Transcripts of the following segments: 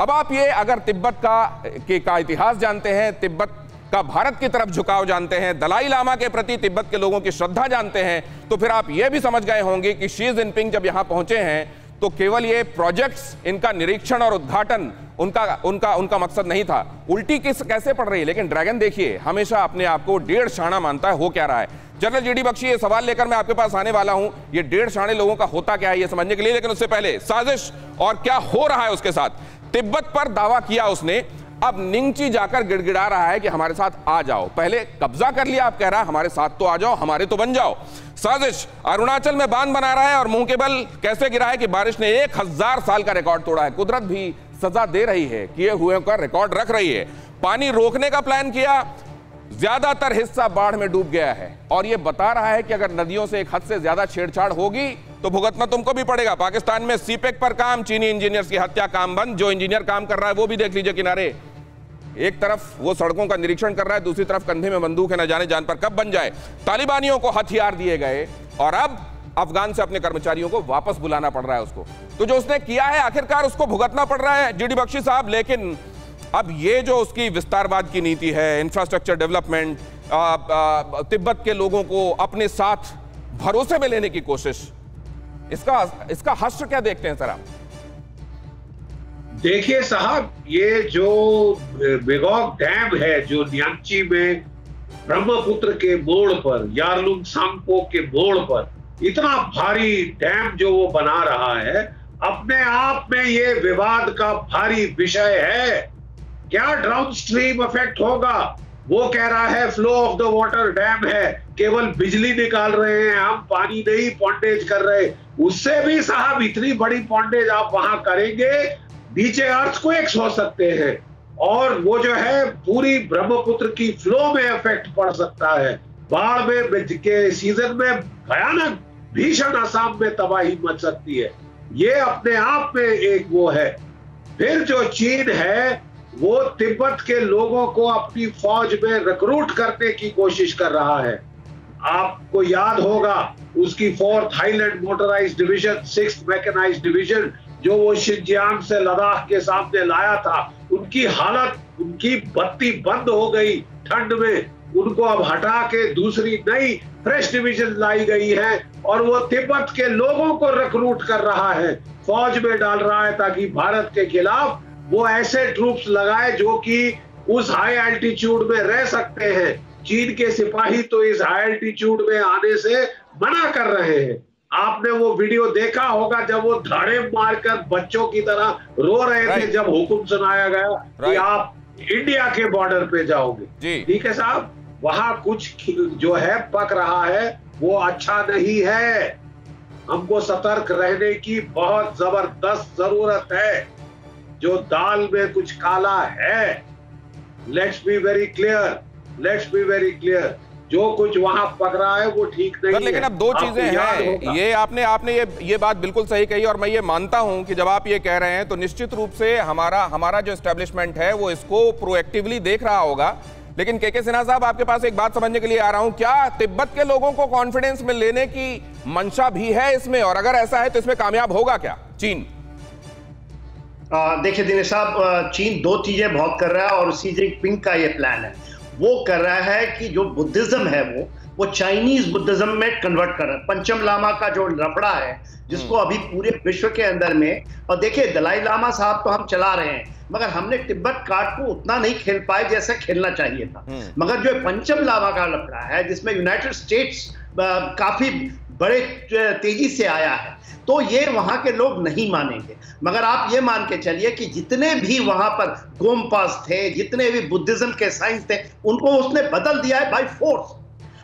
अब आप ये अगर तिब्बत का, के, का इतिहास जानते हैं, तिब्बत का भारत की तरफ़ झुकाव जानते हैं, दलाई लामा के प्रति तिब्बत के लोगों की श्रद्धा जानते हैं तो फिर आप ये भी समझ गए होंगे कि शी जिनपिंग जब यहाँ पहुँचे हैं तो केवल ये प्रोजेक्ट्स इनका निरीक्षण और उद्घाटन, उनका उनका उनका मकसद नहीं था। उल्टी किस, कैसे पड़ रही है? लेकिन ड्रैगन देखिए, हमेशा अपने आप को डेढ़ शाना मानता है, हो क्या रहा है? जनरल जीडी बख्शी ये सवाल लेकर मैं आपके पास आने वाला हूँ, ये डेढ़ शाणे लोगों का होता क्या है ये समझने के लिए? लेकिन उससे पहले साजिश और क्या हो रहा है उसके साथ? तिब्बत पर दावा किया उसने। अब निंगची जाकर गिड़गिड़ा रहा है कि हमारे साथ आ जाओ। पहले कब्जा कर लिया आप कह रहा हमारे साथ तो आ जाओ, हमारे तो बन जाओ। साजिश, अरुणाचल में बाँध बना रहा है और मुँह के बल कैसे गिरा है कि बारिश ने एक हज़ार साल का रिकॉर्ड तोड़ा है। कुदरत भी सजा दे रही है, किए हुए का रिकॉर्ड रख रही है। पानी रोकने का प्लान किया ज़्यादातर हिस्सा बाढ़ में डूब गया है और यह बता रहा है कि अगर नदियों से एक हद से ज़्यादा छेड़छाड़ होगी तो भुगतना तुमको भी पड़ेगा। पाकिस्तान में सीपेक पर काम, चीनी इंजीनियर्स की हत्या काम बंद जो इंजीनियर काम कर रहा है, वो भी देख लीजिए किनारे। एक तरफ़ वो सड़कों का निरीक्षण कर रहा है, दूसरी तरफ़ कंधे में बंदूक है, न जाने जान पर कब बन जाए। तालिबानियों को हथियार दिए गए और अब अफगान से अपने कर्मचारियों को वापस बुलाना पड़ रहा है उसको। तो जो उसने किया है, आखिरकार उसको भुगतना पड़ रहा है जीडी बख्शी साहब। लेकिन अब ये जो उसकी विस्तारवाद की नीति है इंफ्रास्ट्रक्चर डेवलपमेंट तिब्बत के लोगों को अपने साथ भरोसे में लेने की कोशिश, इसका इसका हश्र क्या देखते हैं सर आप? देखिए साहब, ये जो बेगोक डैम है, जो न्यांची में ब्रह्मपुत्र के मोड़ पर, यारलुंग सांगपो के मोड़ पर, इतना भारी डैम जो वो बना रहा है, अपने आप में ये विवाद का भारी विषय है। क्या डाउन स्ट्रीम इफ़ेक्ट होगा? वो कह रहा है flow of the water dam है। केवल बिजली निकाल रहे हैं, हम पानी नहीं पॉन्डेज कर रहे। उससे भी साहब, इतनी बड़ी पॉन्डेज आप वहाँ करेंगे, नीचे अर्थ को एक हो सकते हैं। और वो जो है, पूरी ब्रह्मपुत्र की फ्लो में इफ़ेक्ट पड़ सकता है। बाढ़ में के सीज़न में भयानक, भीषण असम में तबाही मच सकती है। ये अपने आप में एक वो है। फिर जो चीन है वो तिब्बत के लोगों को अपनी फौज में रिक्रूट करने की कोशिश कर रहा है। आपको याद होगा, उसकी fourth highland motorise division six mechanise division, जो वो शिंजियांग से लद्दाख के सामने लाया था, उनकी हालत, उनकी बत्ती बंद हो गई ठंड में। उनको अब हटा के दूसरी नई फ्रेश डिवीज़न लाई गई है और वो तिब्बत के लोगों को रिक्रूट कर रहा है। फौज में डाल रहा है ताकि भारत के खिलाफ वो ऐसे ट्रूप्स लगाए जो कि उस हाई एल्टीट्यूड में रह सकते हैं। चीन के सिपाही तो इस हाई एल्टीट्यूड में आने से मना कर रहे हैं। आपने वो वीडियो देखा होगा जब वो धड़े मारकर बच्चों की तरह रो रहे थे जब हुक्म सुनाया गया कि आप इंडिया के बॉर्डर पे जाओगे। ठीक है साहब? वहाँ कुछ जो है पक रहा है वो अच्छा नहीं है। हमको सतर्क रहने की बहुत ज़बरदस्त ज़रूरत है। जो दाल में कुछ काला है let's be very clear let's be very clear जो कुछ वहाँ पक रहा है वो ठीक नहीं है लेकिन अब दो चीज़ें हैं। ये आपने आपने ये ये बात बिल्कुल सही कही और मैं ये मानता हूँ कि जब आप ये कह रहे हैं तो निश्चित रूप से हमारा हमारा जो एस्टेब्लिशमेंट है वो इसको प्रोएक्टिवली देख रहा होगा। लेकिन के के सिन्हा साहब आपके पास एक बात समझने के लिए आ रहा हूँ। क्या तिब्बत के लोगों को कॉन्फिडेंस में लेने की मंशा भी है इसमें? और अगर ऐसा है तो इसमें कामयाब होगा क्या? चीन। देखिए दिनेश साहब चीन दो चीज़ें बहुत कर रहा है और सी जिनपिंग का ये प्लान है वो कर रहा है कि जो बुद्धिज्म है वो वो चाइनीज़ बुद्धिज्म में कन्वर्ट कर रहा है पंचम लामा का जो लफड़ा है जिसको हम्म। अभी पूरे विश्व के अंदर में और देखिए दलाई लामा साहब तो हम चला रहे हैं मगर हमने तिब्बत कार्ड को उतना नहीं खेल पाए जैसा खेलना चाहिए था हम्म। मगर जो पंचम लामा का लफड़ा है जिसमें यूनाइटेड स्टेट्स काफ़ी बड़े तेज़ी से आया है तो ये वहाँ के लोग नहीं मानेंगे। मगर आप ये मान के चलिए कि जितने भी वहाँ पर गोमपास थे जितने भी बुद्धिज्म के साइंस थे उनको उसने बदल दिया है बाय फोर्स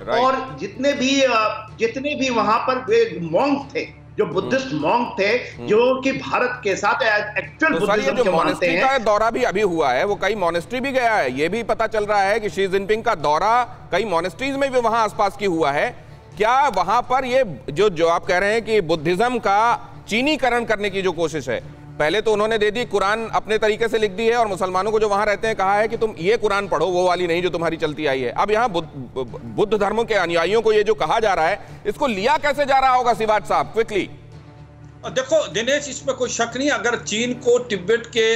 और जितने भी जितने भी वहाँ पर मॉन्ग थे जो बुद्धिस्ट मॉन्ग थे hmm. जो कि भारत के साथ एक्चुअल तो जो मोनेस्ट्री का दौरा भी अभी हुआ है वो कई मोनेस्ट्री भी गया है ये भी पता चल रहा है कि शी जिनपिंग का दौरा कई मोनेस्ट्रीज में भी वहाँ आसपास की हुआ है। क्या वहाँ पर ये जो जो आप कह रहे हैं कि बुद्धिज्म का चीनीकरण करने की जो कोशिश है, पहले तो उन्होंने दे दी कुरान अपने तरीके से लिख दी है और मुसलमानों को जो वहाँ रहते हैं कहा है कि तुम ये कुरान पढ़ो, वो वाली नहीं जो तुम्हारी चलती आई है। अब यहाँ बुद्ध धर्मों के अनुयायियों को ये जो कहा जा रहा है, इसको लिया कैसे जा रहा होगा सिवाज साहब क्विकली देखो दिनेश इसमें कोई शक नहीं अगर चीन को तिब्बत के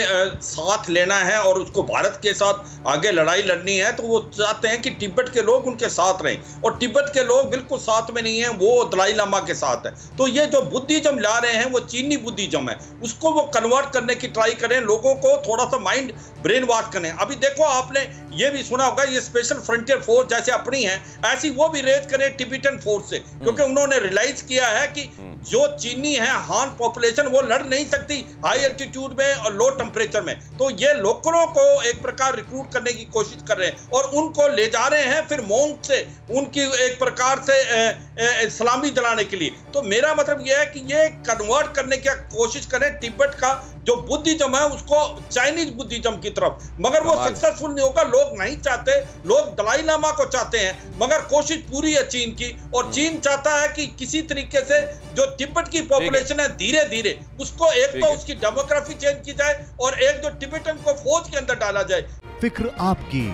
साथ लेना है और उसको भारत के साथ आगे लड़ाई लड़नी है तो वो चाहते हैं कि तिब्बत के लोग उनके साथ रहें। और तिब्बत के लोग बिल्कुल साथ में नहीं है वो दलाई लामा के साथ है। तो ये जो बुद्धिज्म ला रहे हैं वो चीनी बुद्धिज्म है। उसको वो कन्वर्ट करने की ट्राई करें लोगों को थोड़ा सा माइंड ब्रेन वॉश करें। अभी देखो आपने ये भी सुना होगा ये स्पेशल फ्रंटियर फोर्स जैसे अपनी है ऐसी वो भी रेज करें टिबिटन फोर्स से क्योंकि उन्होंने रियलाइज़ किया है कि जो चीनी है हान पॉपुलेशन वो लड़ नहीं सकती हाई एल्टीट्यूड में और लो टेम्परेचर में। तो ये लोकलों को एक प्रकार रिक्रूट करने की कोशिश कर रहे हैं और उनको ले जा रहे हैं फिर मोंग से, उनकी एक प्रकार से सलामी जलाने के लिए। तो मेरा मतलब यह है कि ये कन्वर्ट करने की कोशिश करें तिब्बत का जो बुद्धिज्म है उसको चाइनीज़ बुद्धिज्म की तरफ़। मगर वो सक्सेसफुल नहीं होगा लोग नहीं चाहते लोग दलाई लामा को चाहते हैं मगर कोशिश पूरी है चीन की। और हम्म। चीन चाहता है कि किसी तरीके से जो तिब्बत की पॉपुलेशन है। धीरे धीरे उसको एक तो उसकी डेमोग्राफी चेंज की जाए और एक जो टिबेटन को फौज के अंदर डाला जाए। फ़िक्र आपकी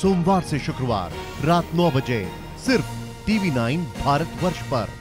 सोमवार से शुक्रवार रात नौ बजे सिर्फ़ टीवी नाइन भारत वर्ष पर।